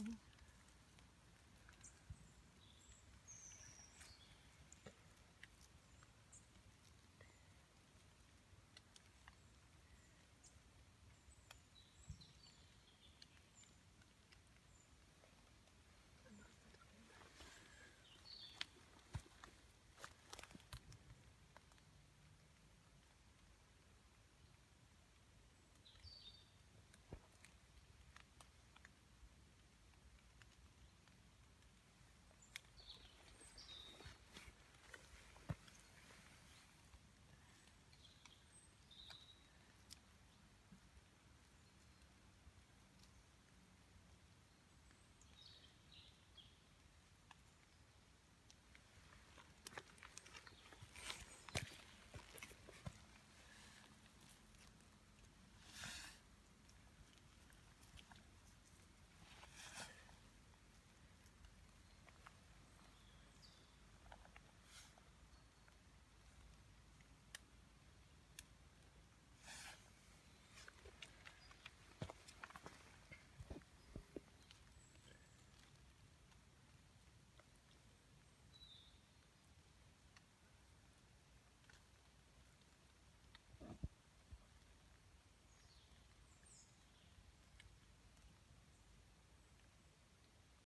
Mm-hmm.